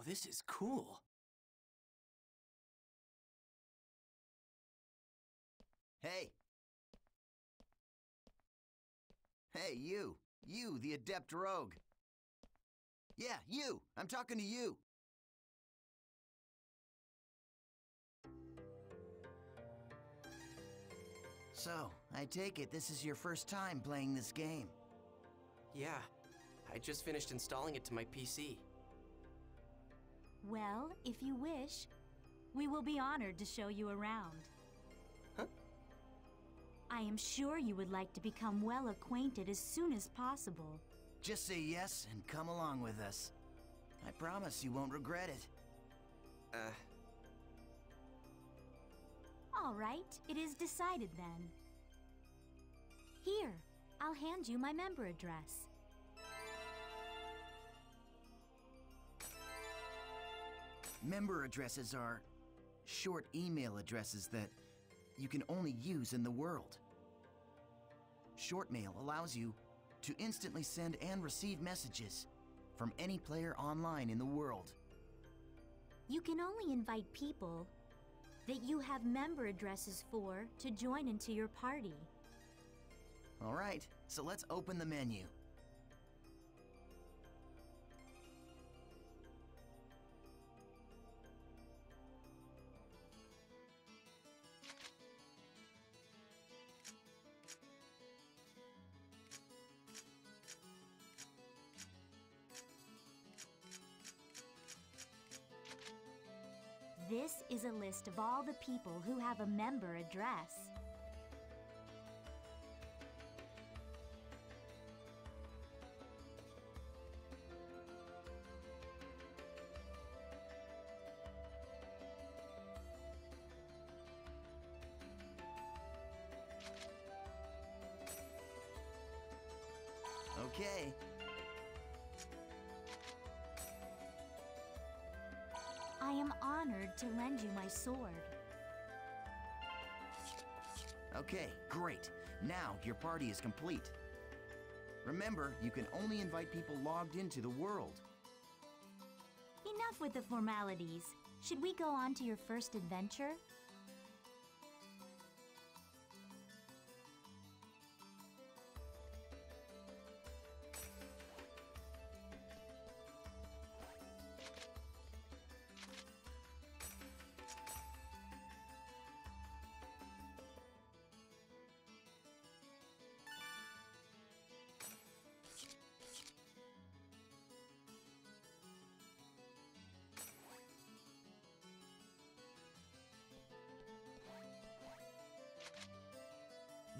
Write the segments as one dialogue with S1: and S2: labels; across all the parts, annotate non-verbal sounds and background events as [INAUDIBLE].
S1: Wow, this is cool.
S2: Hey! Hey, you! You, the Adept Rogue! Yeah, you! I'm talking to you! So, I take it this is your first time playing this game.
S1: Yeah, I just finished installing it to my PC.
S3: Well, if you wish, we will be honored to show you around.
S1: Huh?
S3: I am sure you would like to become well acquainted as soon as possible.
S2: Just say yes and come along with us. I promise you won't regret it.
S1: Uh,
S3: All right, it is decided then. Here, I'll hand you my member address.
S2: Member addresses are short email addresses that you can only use in the world. Shortmail allows you to instantly send and receive messages from any player online in the world.
S3: You can only invite people that you have member addresses for to join into your party.
S2: All right, so let's open the menu.
S3: List of all the people who have a member address. Sword.
S2: okay, great. Now your party is complete. Remember, you can only invite people logged into the world.
S3: Enough with the formalities. Should we go on to your first adventure?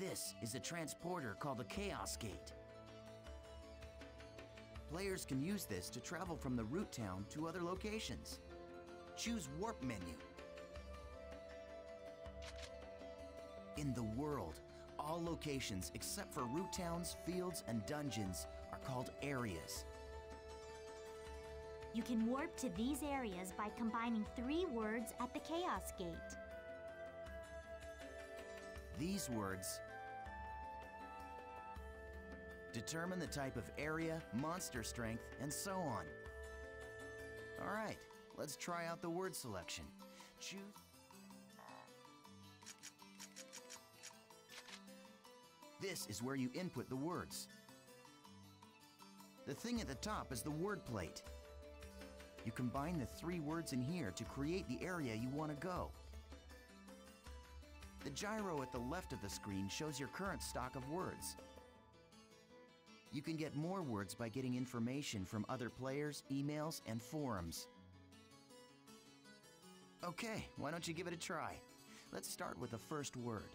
S2: This is a transporter called the Chaos Gate. Players can use this to travel from the root town to other locations. Choose Warp menu. In the world, all locations except for root towns, fields, and dungeons are called areas.
S3: You can warp to these areas by combining three words at the Chaos Gate.
S2: These words determine the type of area, monster strength, and so on. All right, let's try out the word selection. Choose. This is where you input the words. The thing at the top is the word plate. You combine the three words in here to create the area you want to go. The gyro at the left of the screen shows your current stock of words. You can get more words by getting information from other players, emails, and forums. Okay, why don't you give it a try? Let's start with the first word.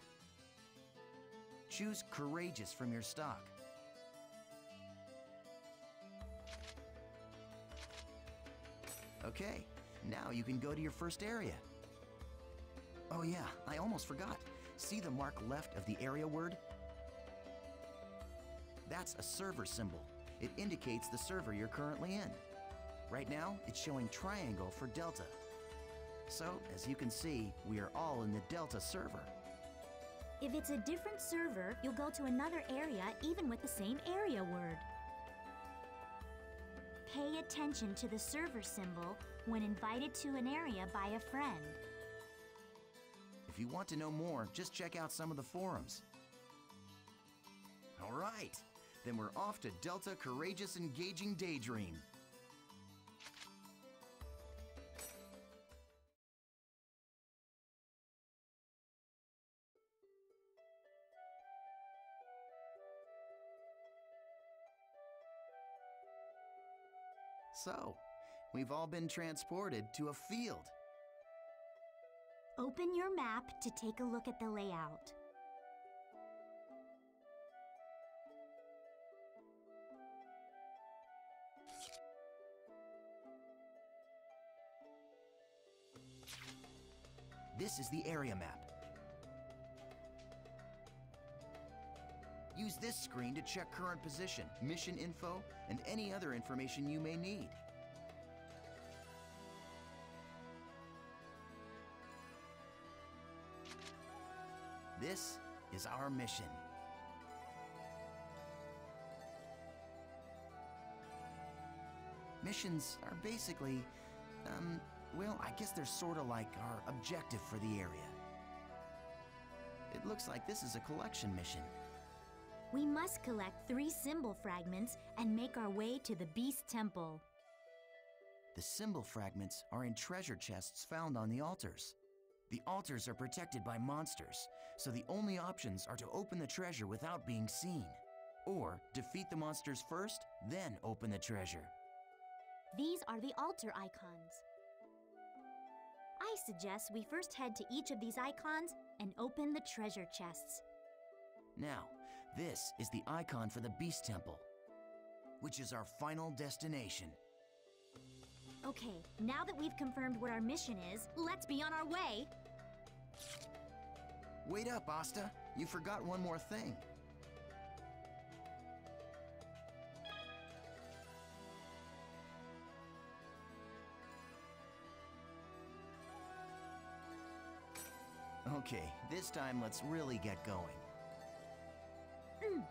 S2: Choose courageous from your stock. Okay, now you can go to your first area. Oh yeah, I almost forgot. See the mark left of the area word? That's a server symbol. It indicates the server you're currently in. Right now, it's showing triangle for Delta. So, as you can see, we are all in the Delta server.
S3: If it's a different server, you'll go to another area even with the same area word. pay attention to the server symbol when invited to an area by a friend.
S2: If you want to know more, just check out some of the forums. All right, then we're off to Delta Courageous Engaging Daydream. So, we've all been transported to a field.
S3: Open your map to take a look at the layout.
S2: This is the area map. Use this screen to check current position, mission info, and any other information you may need. This is our mission. Missions are basically, um, well, I guess they're sort of like our objective for the area. It looks like this is a collection mission.
S3: We must collect three symbol fragments and make our way to the Beast Temple.
S2: The symbol fragments are in treasure chests found on the altars. The altars are protected by monsters, so the only options are to open the treasure without being seen, or defeat the monsters first, then open the treasure.
S3: These are the altar icons. I suggest we first head to each of these icons and open the treasure chests.
S2: Now, this is the icon for the Beast Temple, which is our final destination.
S3: Okay, now that we've confirmed what our mission is, let's be on our way.
S2: Wait up, Asta. You forgot one more thing. Okay, this time let's really get going. Hmm.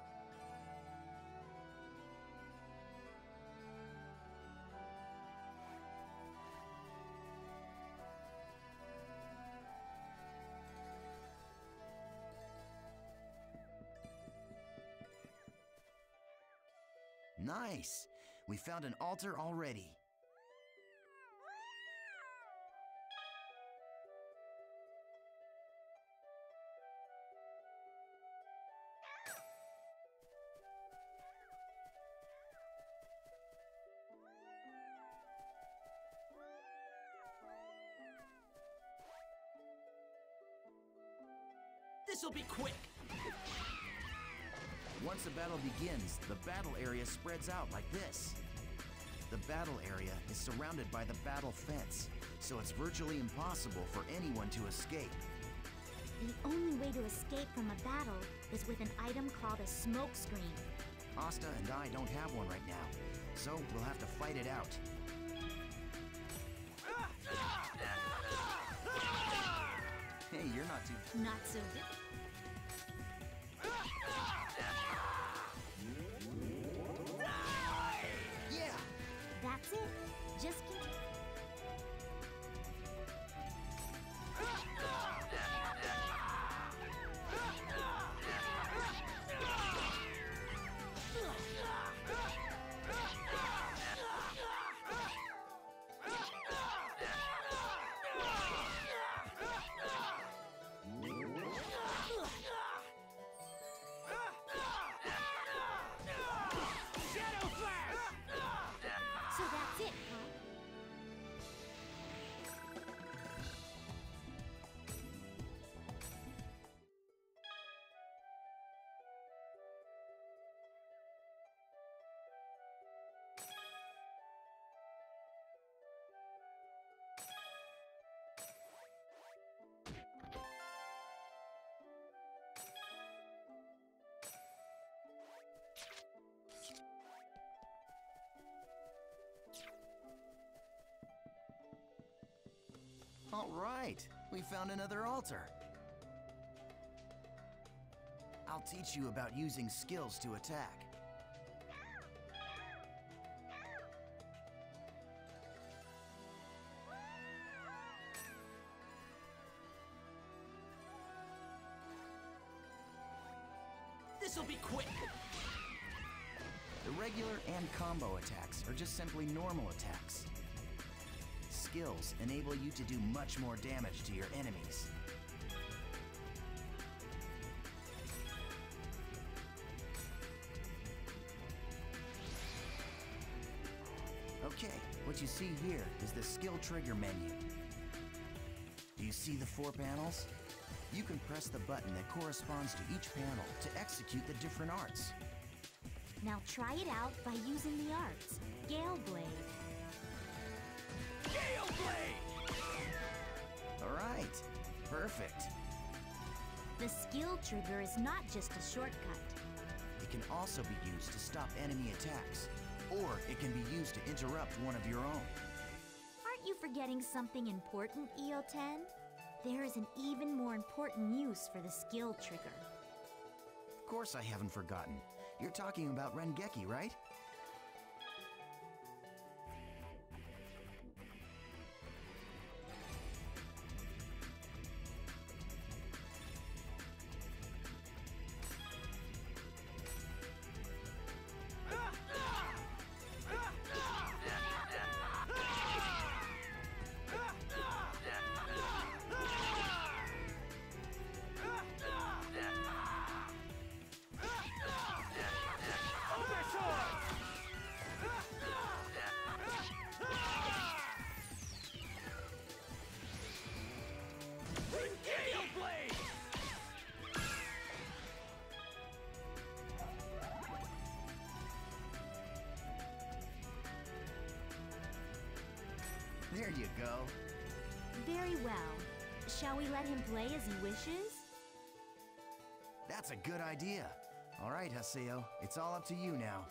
S2: Nice! We found an altar already. Battle area spreads out like this. The battle area is surrounded by the battle fence, so it's virtually impossible for anyone to escape.
S3: The only way to escape from a battle is with an item called a smoke screen.
S2: Asta and I don't have one right now, so we'll have to fight it out. [LAUGHS] Hey, you're not too...
S3: Not so good.
S2: All right, we found another altar. I'll teach you about using skills to attack.
S1: This'll be quick!
S2: The regular and combo attacks are just simply normal attacks. Skills enable you to do much more damage to your enemies. Okay, what you see here is the skill trigger menu. Do you see the four panels? You can press the button that corresponds to each panel to execute the different arts.
S3: Now try it out by using the arts. Gale Blade.
S1: Blade!
S2: All right, perfect.
S3: The skill trigger is not just a shortcut.
S2: It can also be used to stop enemy attacks, or it can be used to interrupt one of your own.
S3: Aren't you forgetting something important, EO10? There is an even more important use for the skill trigger.
S2: Of course I haven't forgotten. You're talking about Rengeki, right?
S3: Very well. Shall we let him play as he wishes?
S2: That's a good idea. All right, Haseo, it's all up to you now.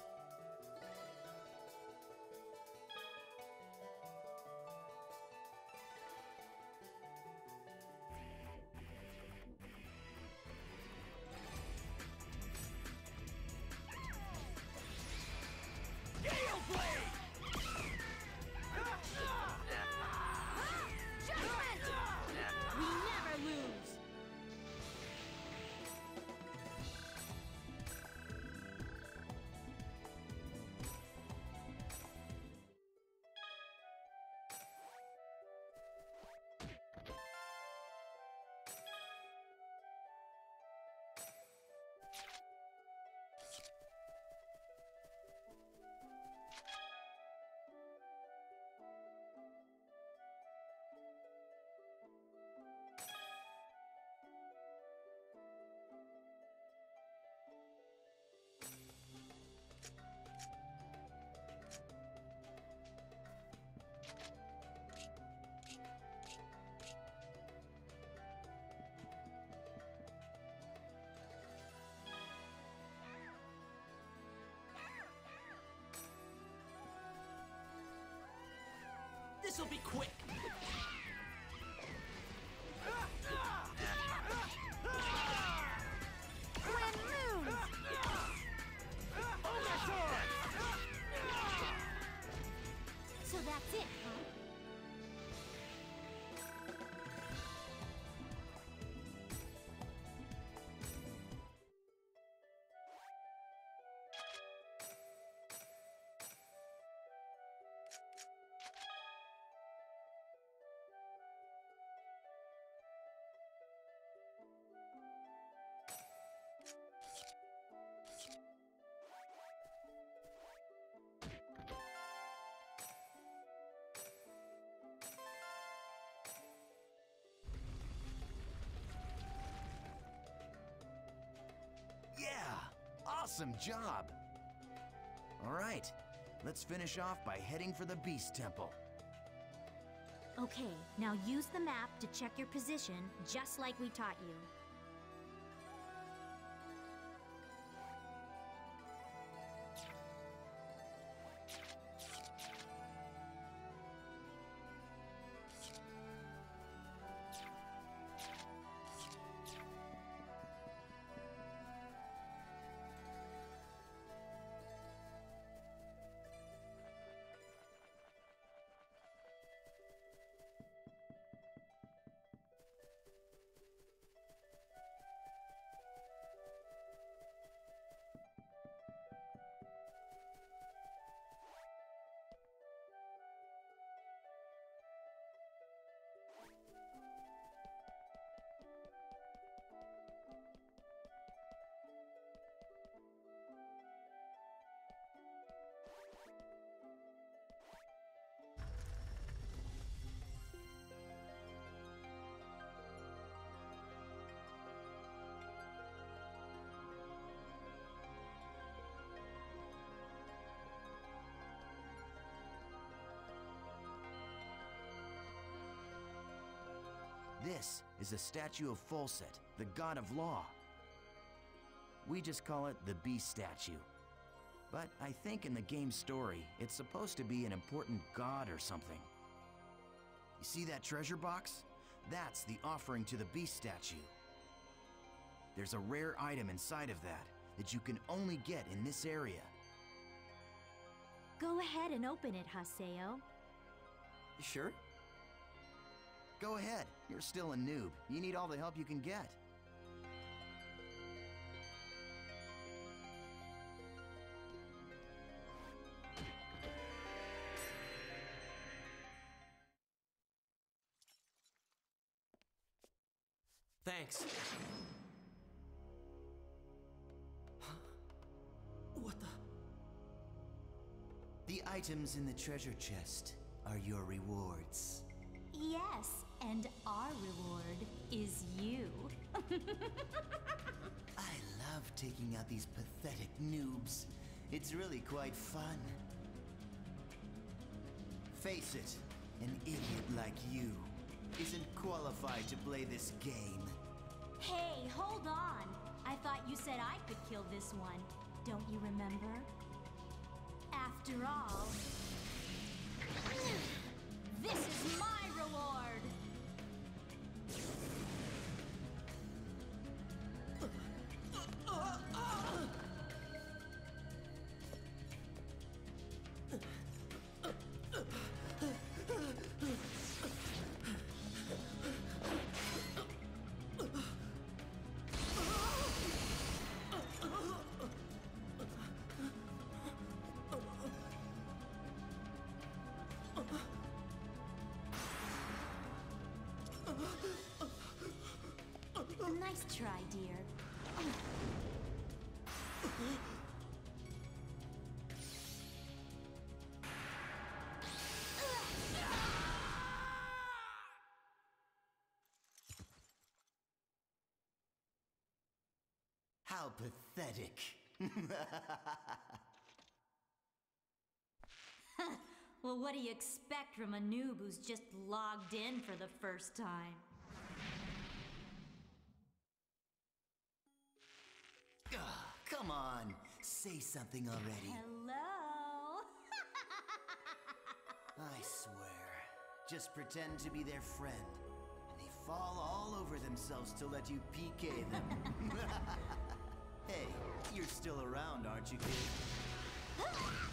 S1: This'll be quick!
S2: Awesome job! All right, let's finish off by heading for the Beast Temple.
S3: Okay, now use the map to check your position, just like we taught you.
S2: This is a statue of Folset, the god of law. We just call it the Beast statue. But I think in the game's story, it's supposed to be an important god or something. You see that treasure box? That's the offering to the Beast statue. There's a rare item inside of that that you can only get in this area.
S3: Go ahead and open it, Haseo.
S1: You sure?
S2: Go ahead, you're still a noob. You need all the help you can get.
S1: Thanks. what the?
S2: The items in the treasure chest are your rewards.
S3: Yes, and our reward is you. [LAUGHS]
S2: I love taking out these pathetic noobs. It's really quite fun. Face it, an idiot like you isn't qualified to play this game.
S3: Hey, hold on. I thought you said I could kill this one. Don't you remember? After all, this is my reward. Nice try, dear.
S2: How pathetic. [LAUGHS]
S3: Well, what do you expect from a noob who's just logged in for the first time?
S2: Come on, say something already.
S3: Hello? [LAUGHS]
S2: I swear. Just pretend to be their friend. And they fall all over themselves to let you PK them. [LAUGHS] hey, you're still around, aren't you, kid? [LAUGHS]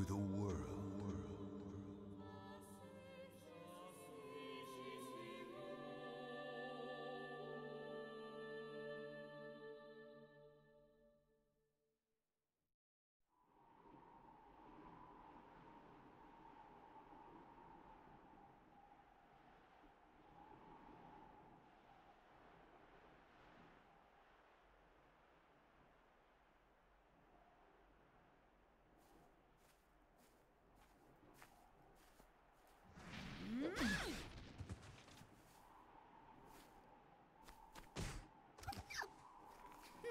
S4: to the world.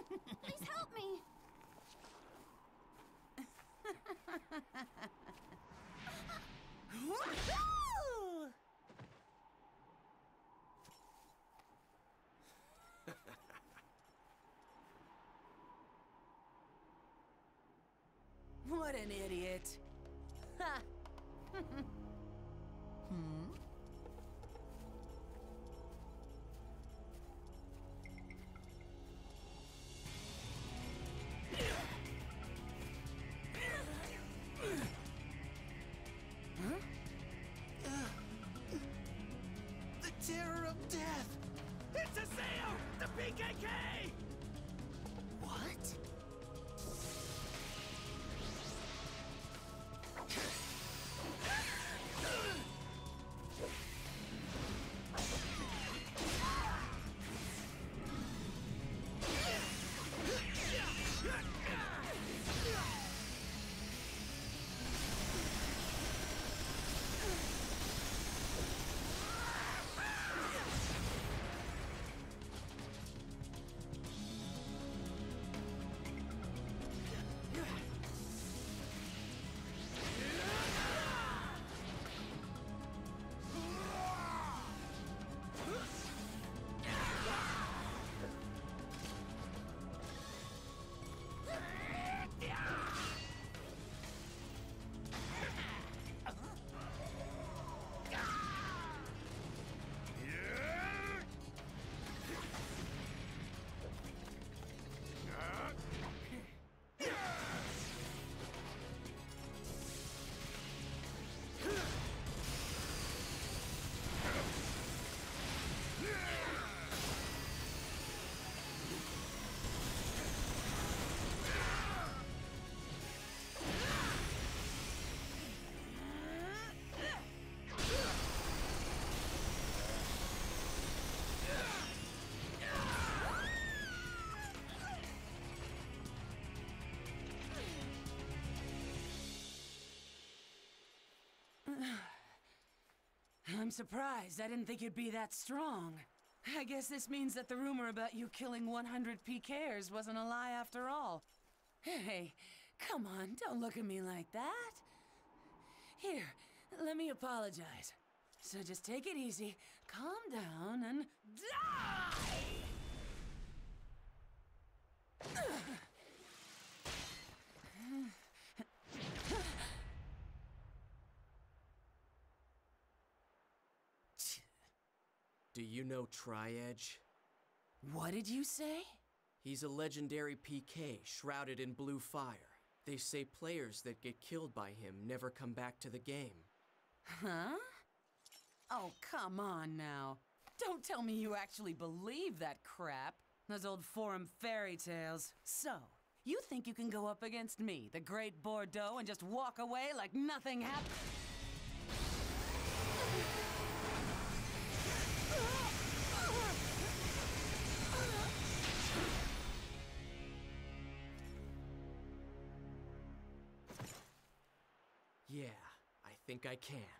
S3: Please help me! [LAUGHS]
S5: What an idiot. Ha! Death! It's sale. The PKK!
S6: I'm surprised. I didn't think you'd be that strong. I guess this means that the rumor about you killing 100 PKers wasn't a lie after all. Hey, come on, don't look at me like that. Here, let me apologize. So just take it easy, calm down, and
S1: Do you know Tri-Edge?
S6: What did you say?
S1: He's a legendary PK shrouded in blue fire. They say players that get killed by him never come back to the game.
S6: Huh? Oh, come on now. Don't tell me you actually believe that crap. Those old forum fairy tales. So, you think you can go up against me, the great Bordeaux, and just walk away like nothing happened?
S1: Think I can.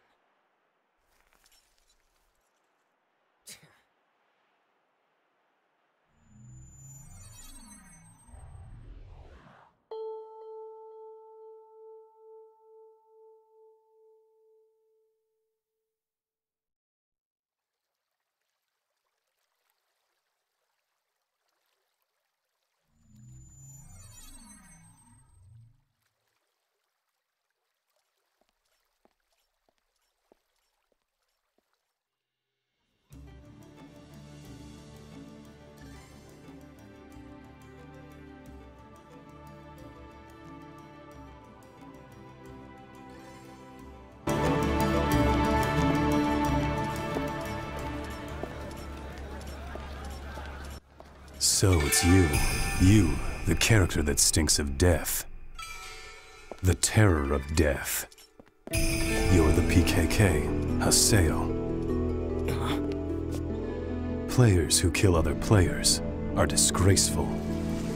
S4: So it's you. You, the character that stinks of death. The terror of death. You're the PKK, Haseo. Players who kill other players are disgraceful.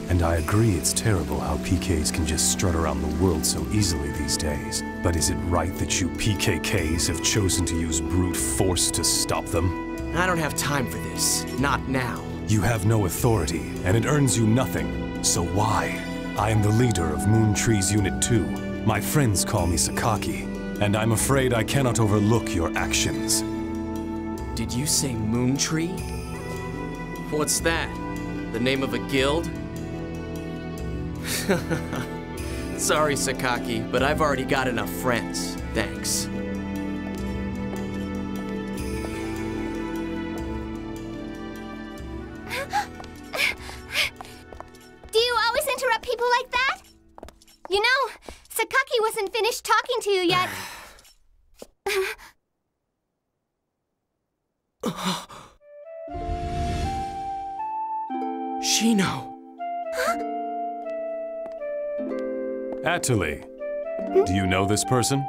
S4: And I agree it's terrible how PKs can just strut around the world so easily these days. But is it right that you PKKs have chosen to use brute force to stop them?
S1: I don't have time for this. Not now.
S4: You have no authority, and it earns you nothing. So why? I am the leader of Moon Tree's Unit 2. My friends call me Sakaki, and I'm afraid I cannot overlook your actions.
S1: Did you say Moon Tree? What's that? The name of a guild? [LAUGHS] Sorry, Sakaki, but I've already got enough friends. Thanks.
S4: Atoli, do you know this person?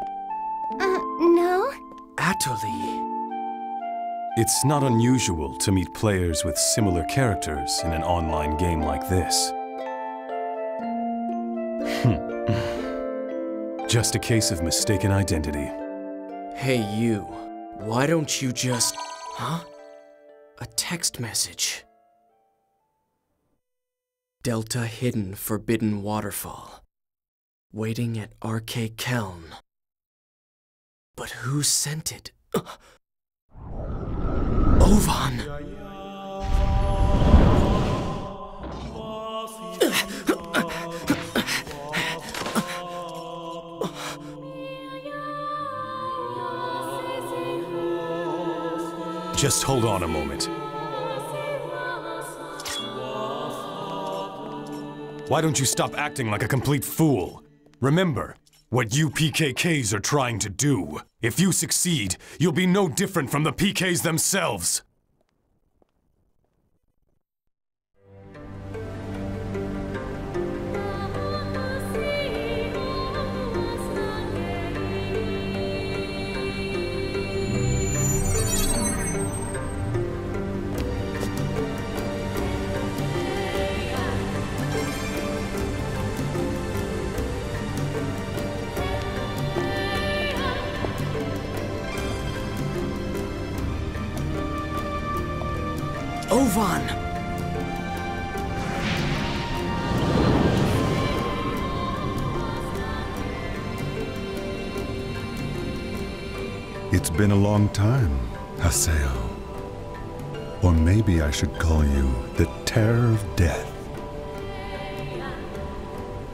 S7: Uh, no?
S1: Atoli.
S4: It's not unusual to meet players with similar characters in an online game like this. Hmm. [LAUGHS] Just a case of mistaken identity.
S1: Hey, you. Why don't you just. Huh? A text message. Delta Hidden Forbidden Waterfall. Waiting at Arche Koeln. But who sent it? [GASPS] Ovan!
S4: Just hold on a moment. Why don't you stop acting like a complete fool? Remember, what you PKKs are trying to do. If you succeed, you'll be no different from the PKs themselves.
S8: Been a long time, Haseo. Or maybe I should call you the Terror of Death.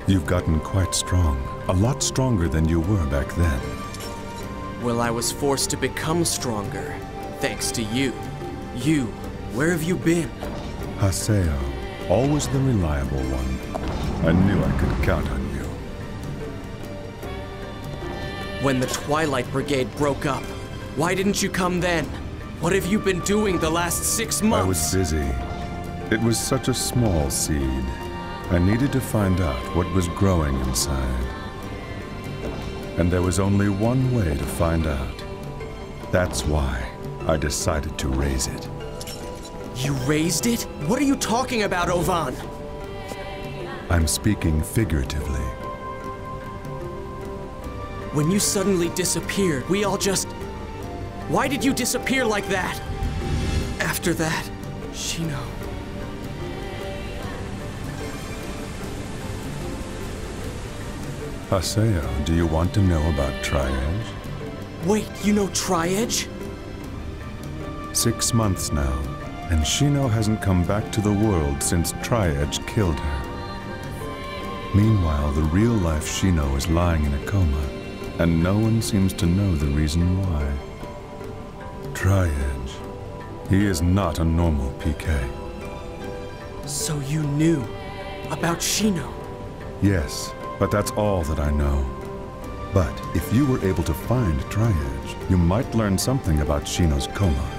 S8: You've gotten quite strong, a lot stronger than you were back then.
S1: Well, I was forced to become stronger, thanks to you. You, where have you been?
S8: Haseo, always the reliable one. I knew I could count on you.
S1: When the Twilight Brigade broke up, why didn't you come then? What have you been doing the last six months?
S8: I was busy. It was such a small seed. I needed to find out what was growing inside. And there was only one way to find out. That's why I decided to raise it.
S1: You raised it? What are you talking about, Ovan?
S8: I'm speaking figuratively.
S1: When you suddenly disappeared, we all just. Why did you disappear like that? After that, Shino.
S8: Haseo, do you want to know about Tri-Edge?
S1: Wait, you know Tri-Edge?
S8: Six months now, and Shino hasn't come back to the world since Tri-Edge killed her. Meanwhile, the real-life Shino is lying in a coma, and no one seems to know the reason why. Tri-Edge. He is not a normal PK.
S1: So you knew about Shino?
S8: Yes, but that's all that I know. But if you were able to find Tri-Edge, you might learn something about Shino's coma.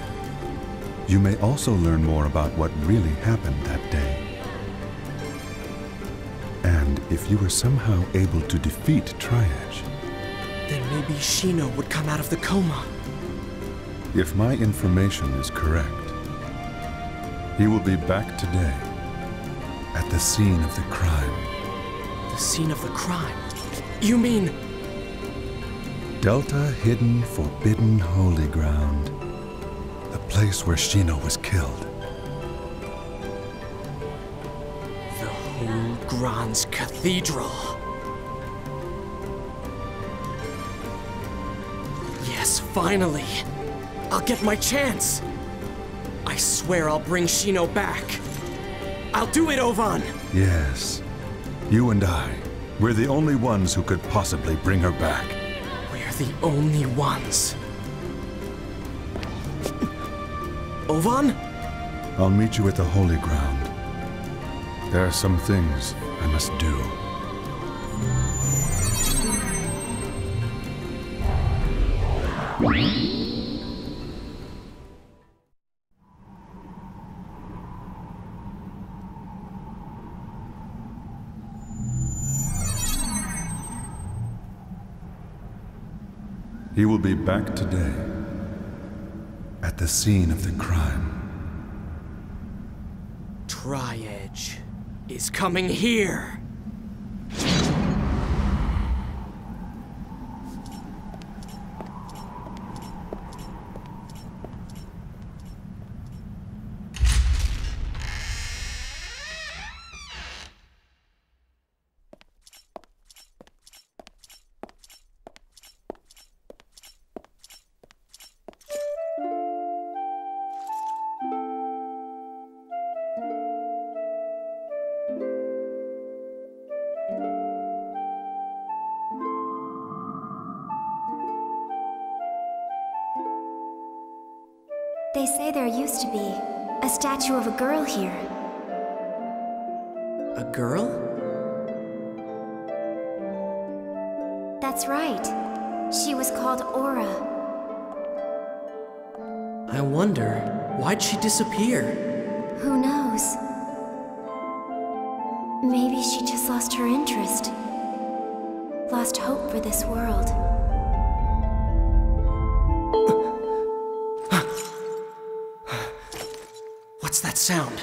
S8: You may also learn more about what really happened that day. And if you were somehow able to defeat Tri-Edge,
S1: Then maybe Shino would come out of the coma.
S8: If my information is correct, he will be back today at the scene of the crime.
S1: The scene of the crime. You mean.
S8: Delta Hidden Forbidden Holy Ground. The place where Shino was killed.
S1: The Hulle Granz Cathedral. Yes, finally. I'll get my chance. I swear I'll bring Shino back. I'll do it, Ovan!
S8: Yes. You and I. We're the only ones who could possibly bring her back.
S1: We're the only ones. Ovan?
S8: I'll meet you at the Holy Ground. There are some things I must do. He will be back today, at the scene of the crime.
S1: Tri-Edge is coming here. Why'd she disappear?
S7: Who knows? Maybe she just lost her interest. Lost hope for this world.
S1: What's that sound?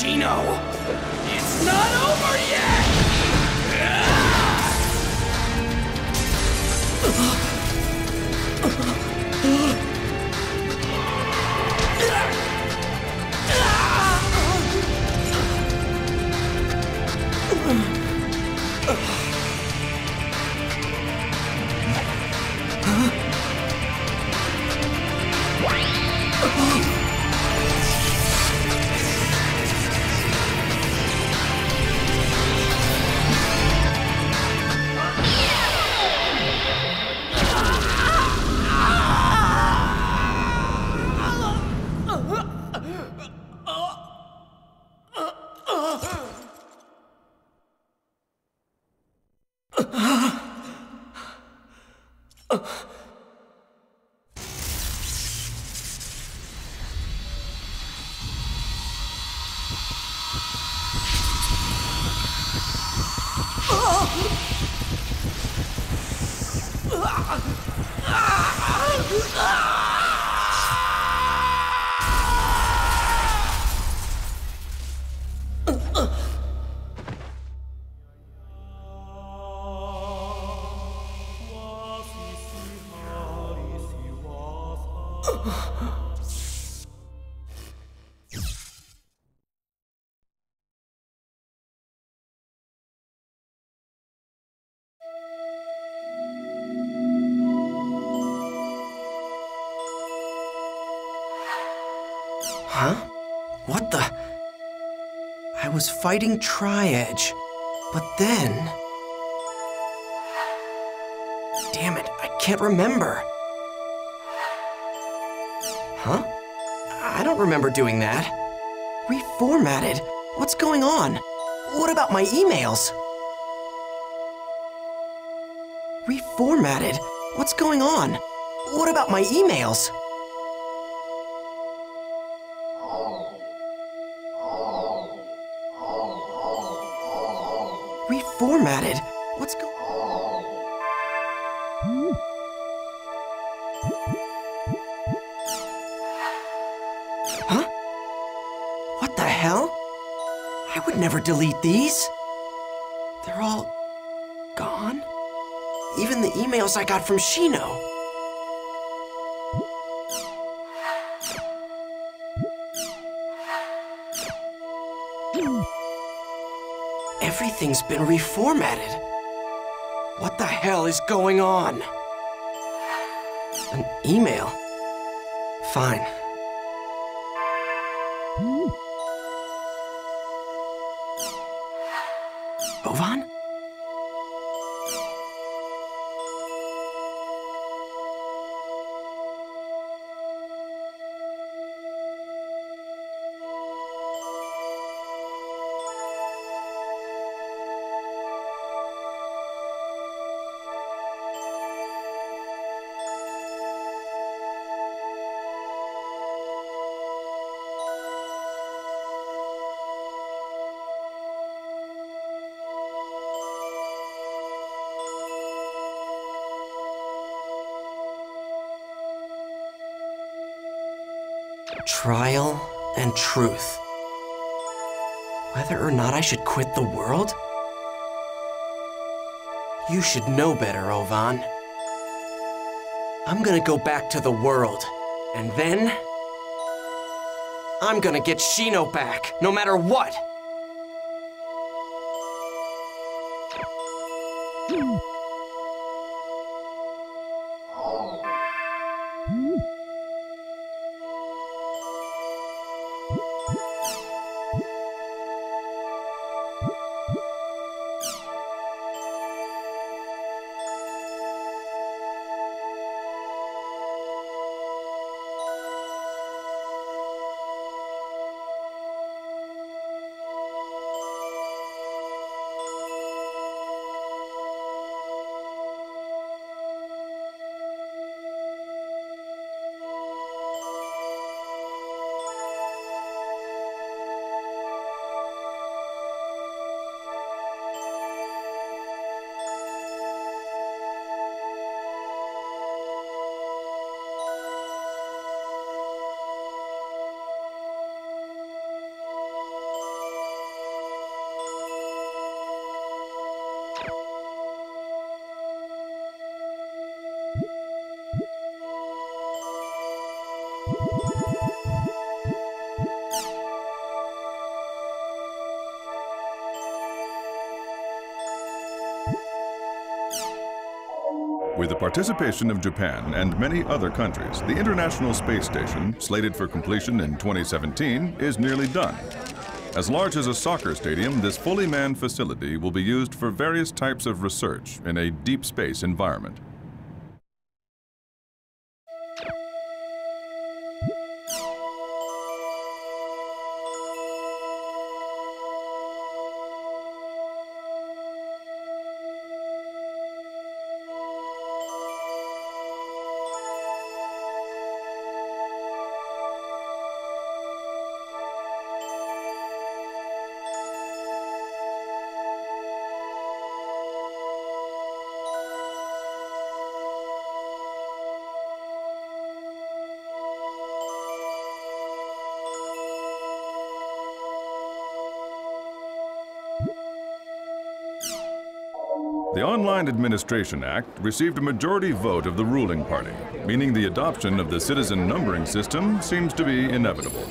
S1: Shino. It's not over yet! [LAUGHS] was fighting Tri-Edge. But then. Damn it, I can't remember. Huh? I don't remember doing that. Reformatted? What's going on? What about my emails? Reformatted? What's going on? What about my emails? Reformatted? What's go- Huh? What the hell? I would never delete these. They're all gone? Even the emails I got from Shino. Everything's been reformatted. What the hell is going on? An email? Fine. Truth. Whether or not I should quit the world? You should know better, Ovan. I'm gonna go back to the world, and then... I'm gonna get Shino back, no matter what!
S9: Participation of Japan and many other countries, the International Space Station, slated for completion in 2017, is nearly done. As large as a soccer stadium, this fully manned facility will be used for various types of research in a deep space environment. Online Administration Act received a majority vote of the ruling party, meaning the adoption of the citizen numbering system seems to be inevitable.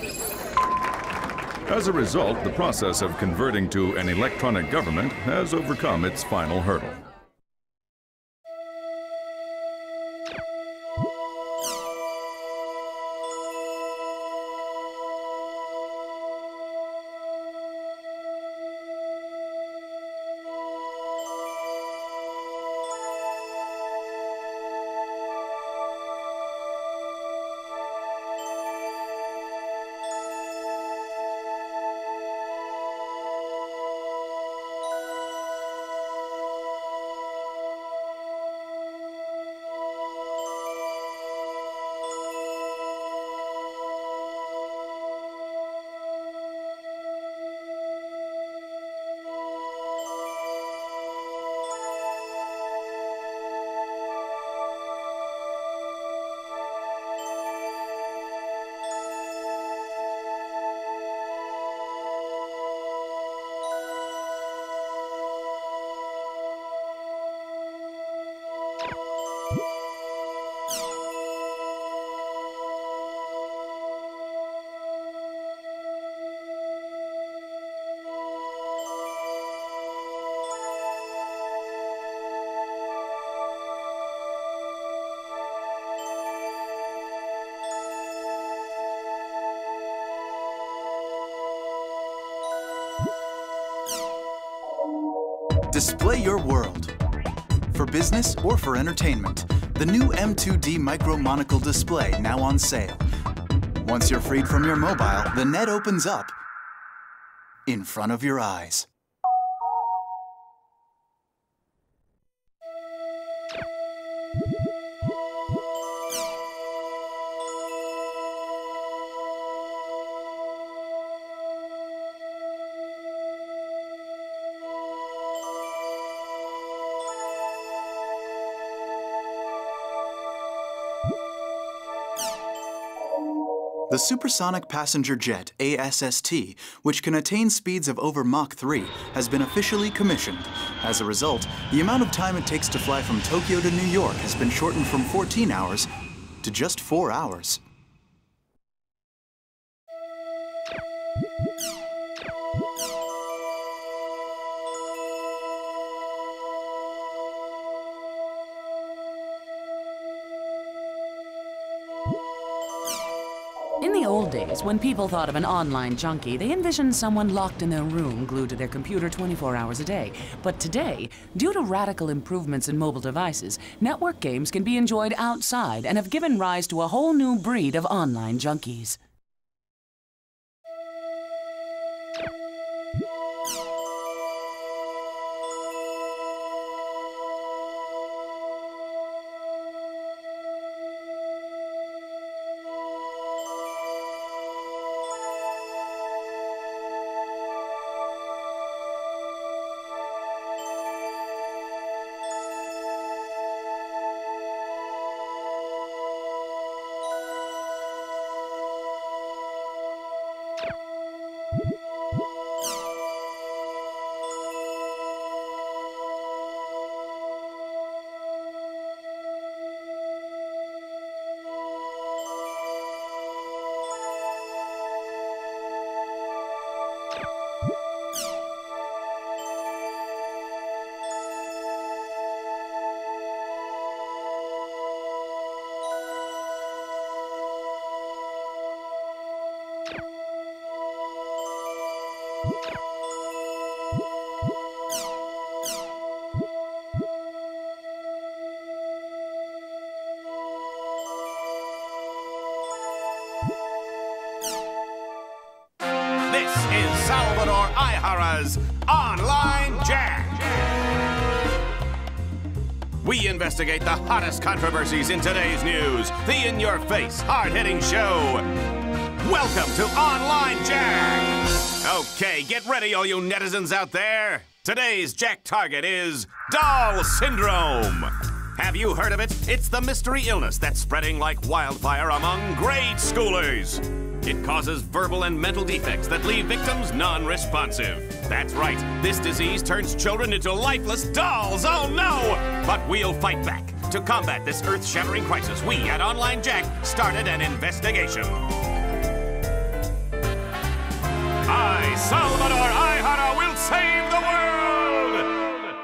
S9: As a result, the process of converting to an electronic government has overcome its final hurdle.
S10: Display your world. For business or for entertainment, the new M2D Micro Monocle display now on sale. Once you're freed from your mobile, the net opens up in front of your eyes. Supersonic passenger jet ASST, which can attain speeds of over Mach 3, has been officially commissioned. As a result, the amount of time it takes to fly from Tokyo to New York has been shortened from 14 hours to just 4 hours.
S6: When people thought of an online junkie, they envisioned someone locked in their room, glued to their computer 24 hours a day. But today, due to radical improvements in mobile devices, network games can be enjoyed outside and have given rise to a whole new breed of online junkies.
S11: The hottest controversies in today's news. The in your face, hard hitting show. Welcome to Online Jack. Okay, get ready, all you netizens out there. Today's Jack target is Doll Syndrome. Have you heard of it? It's the mystery illness that's spreading like wildfire among grade schoolers. It causes verbal and mental defects that leave victims non responsive. That's right, this disease turns children into lifeless dolls. Oh no! But we'll fight back. To combat this earth shattering crisis, we at Online Jack started an investigation. I, Salvador Aihara, will save the world!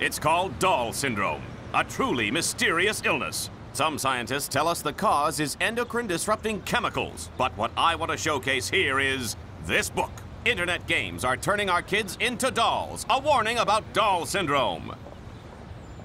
S11: It's called Doll Syndrome, a truly mysterious illness. Some scientists tell us the cause is endocrine disrupting chemicals, but what I want to showcase here is this book. Internet games are turning our kids into dolls, a warning about doll syndrome.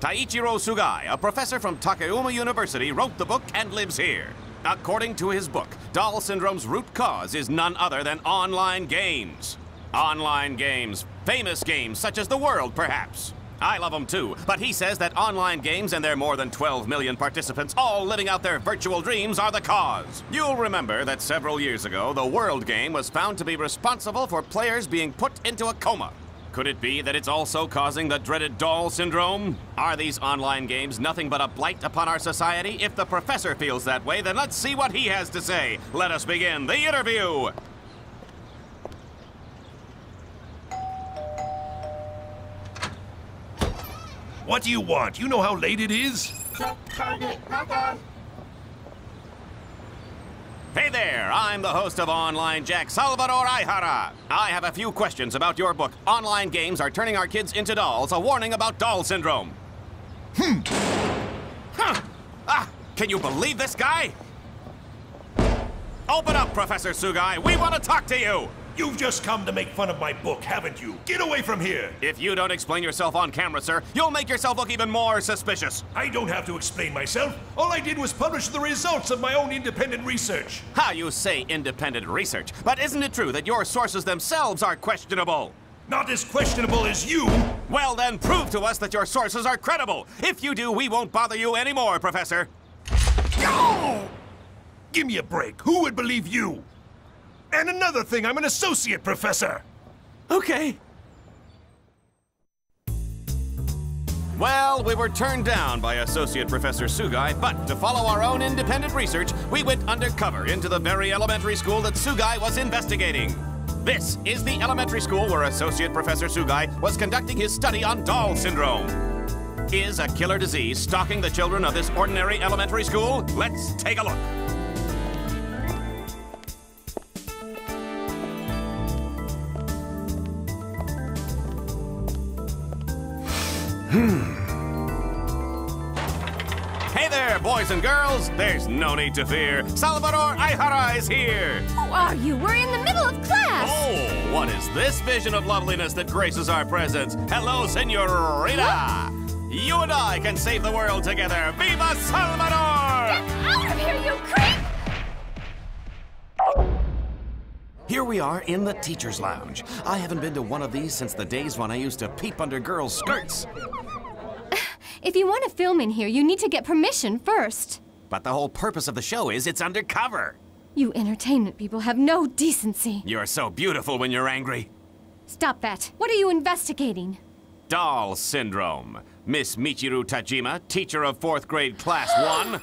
S11: Taichiro Sugai, a professor from Takayama University, wrote the book and lives here. According to his book, doll syndrome's root cause is none other than online games. Online games, famous games such as The World, perhaps. I love them too, but he says that online games and their more than 12 million participants all living out their virtual dreams are the cause. You'll remember that several years ago, the World game was found to be responsible for players being put into a coma. Could it be that it's also causing the dreaded doll syndrome? Are these online games nothing but a blight upon our society? If the professor feels that way, then let's see what he has to say. Let us begin the interview.
S5: What do you want? You know how late it is?
S11: Hey there, I'm the host of Online Jack, Salvador Aihara. I have a few questions about your book. Online games are turning our kids into dolls, a warning about doll syndrome. Hmm. Huh. Ah, can you believe this guy? Open up, Professor Sugai. We want to talk to you.
S5: You've just come to make fun of my book, haven't you? Get away from here!
S11: If you don't explain yourself on camera, sir, you'll make yourself look even more suspicious.
S5: I don't have to explain myself. All I did was publish the results of my own independent research.
S11: How you say independent research, but isn't it true that your sources themselves are questionable?
S5: Not as questionable as you.
S11: Well, then prove to us that your sources are credible. If you do, we won't bother you anymore, Professor.
S5: No! Give me a break. Who would believe you? And another thing, I'm an associate professor.
S1: Okay.
S11: Well, we were turned down by Associate Professor Sugai, but to follow our own independent research, we went undercover into the very elementary school that Sugai was investigating. This is the elementary school where Associate Professor Sugai was conducting his study on doll syndrome. Is a killer disease stalking the children of this ordinary elementary school? Let's take a look. Hmm. Hey there, boys and girls! There's no need to fear. Salvador Aihara is here!
S7: Who are you? We're in the middle of class.
S11: Oh, what is this vision of loveliness that graces our presence? Hello, Senorita! You and I can save the world together! Viva Salvador!
S7: Get Out of here, you creep!
S11: Here we are in the teacher's lounge. I haven't been to one of these since the days when I used to peep under girls' skirts. [SIGHS]
S7: If you want to film in here, you need to get permission first.
S11: But the whole purpose of the show is it's undercover.
S7: You entertainment people have no decency.
S11: You're so beautiful when you're angry.
S7: Stop that. What are you investigating?
S11: Doll syndrome. Miss Michiru Tajima, teacher of fourth grade class [GASPS] one.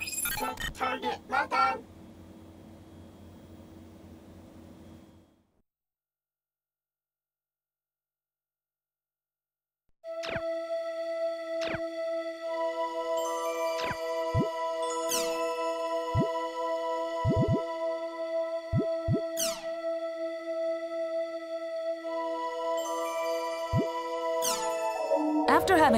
S6: Target, After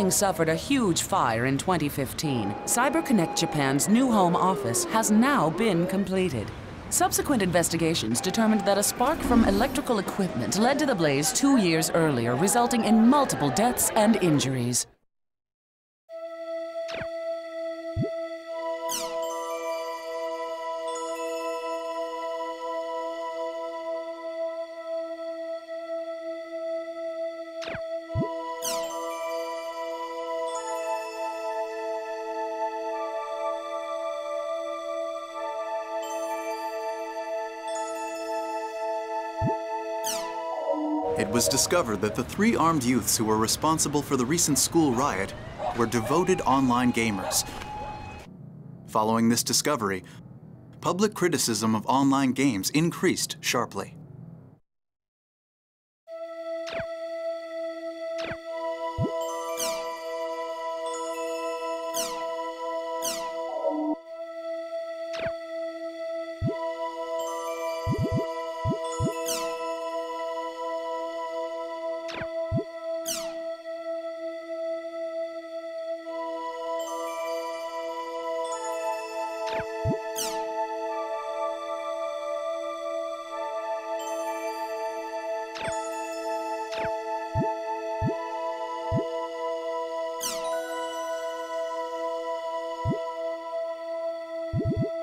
S6: suffered a huge fire in 2015, CyberConnect Japan's new home office has now been completed. Subsequent investigations determined that a spark from electrical equipment led to the blaze two years earlier, resulting in multiple deaths and injuries.
S10: Was discovered that the three armed youths who were responsible for the recent school riot were devoted online gamers. Following this discovery, public criticism of online games increased sharply.
S12: you